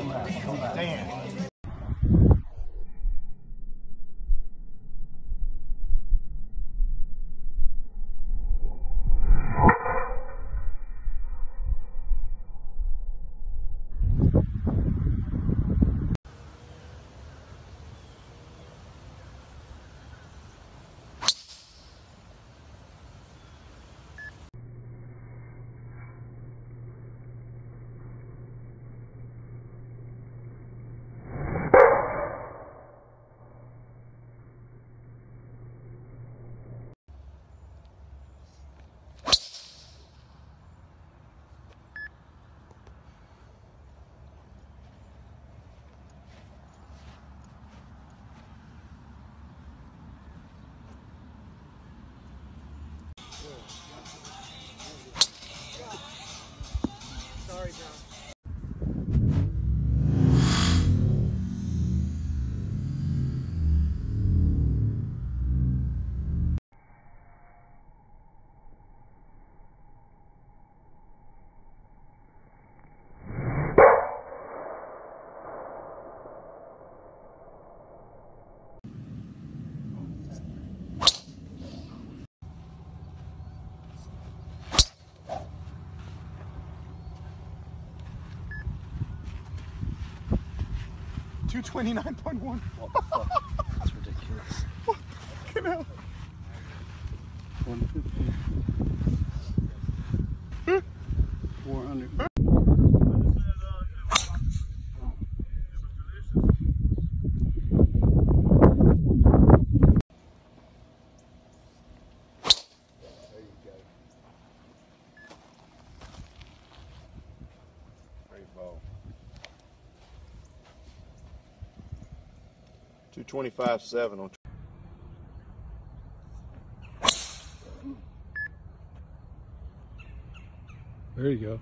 Damn. Sorry, John. Two twenty nine point one. What the fuck? That's ridiculous. Fucking hell. 150. 400. 225.7 on There you go.